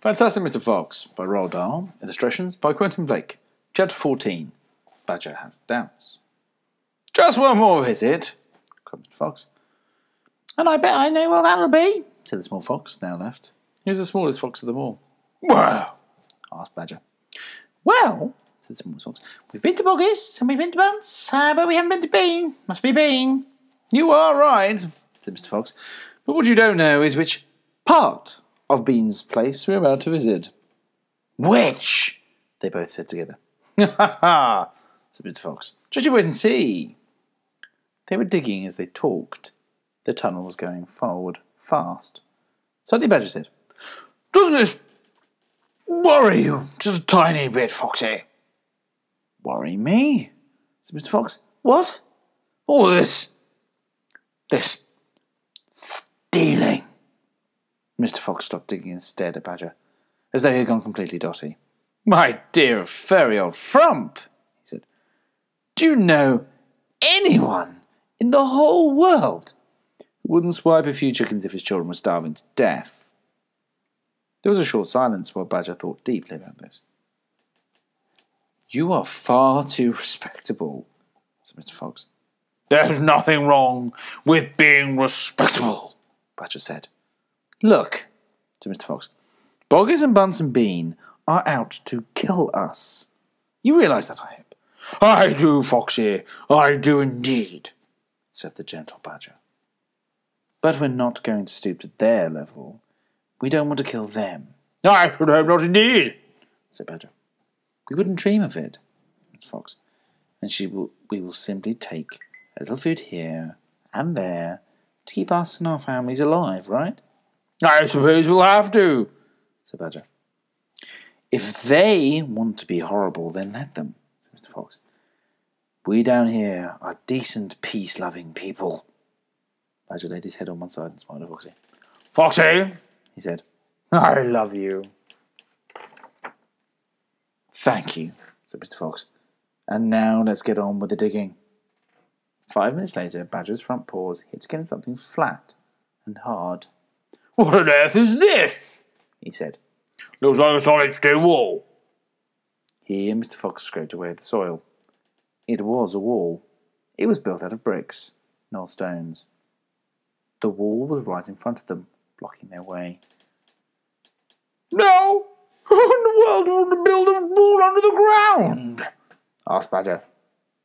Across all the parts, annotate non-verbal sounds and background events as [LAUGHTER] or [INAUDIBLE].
Fantastic Mr. Fox by Roald Dahl. Illustrations by Quentin Blake. Chapter 14. Badger has doubts. Just one more visit, cried Mr. Fox. And I bet I know where that'll be, said the small fox, now left. He was the smallest fox of them all. Well, asked Badger. Well, said the small fox, we've been to Boggis and we've been to Bunce, uh, but we haven't been to Bean. Must be Bean. You are right, said Mr. Fox. But what you don't know is which part of Bean's place we're about to visit. Which? They both said together. Ha ha! said Mr. Fox. Just you wait and see. They were digging as they talked. The tunnel was going forward fast. Suddenly Badger said, Doesn't this worry you just a tiny bit, Foxy? Worry me? said Mr. Fox. What? All this. This Mr. Fox stopped digging and stared at Badger, as though he had gone completely dotty. My dear furry old frump, he said, do you know anyone in the whole world who wouldn't swipe a few chickens if his children were starving to death? There was a short silence while Badger thought deeply about this. You are far too respectable, said Mr. Fox. There's nothing wrong with being respectable, Badger said. Look, said Mr. Fox. Boggis and Bunce and Bean are out to kill us. You realise that, I hope. I do, Foxy. I do indeed, said the gentle Badger. But we're not going to stoop to their level. We don't want to kill them. I should hope not indeed, said Badger. We wouldn't dream of it, said Fox. And she will, we will simply take a little food here and there to keep us and our families alive, right? I suppose we'll have to, said Badger. If they want to be horrible, then let them, said Mr. Fox. We down here are decent, peace loving people. Badger laid his head on one side and smiled at Foxy. Foxy, he said, I love you. Thank you, said Mr. Fox. And now let's get on with the digging. Five minutes later, Badger's front paws hit against something flat and hard. What on earth is this? he said. Looks like a solid stone wall. He and Mr. Fox scraped away the soil. It was a wall. It was built out of bricks, not stones. The wall was right in front of them, blocking their way. No! [LAUGHS] Who in the world would build a wall under the ground? asked Badger.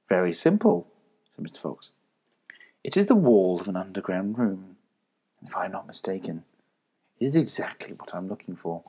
Very simple, said Mr. Fox. It is the wall of an underground room. If I am not mistaken, is exactly what I'm looking for.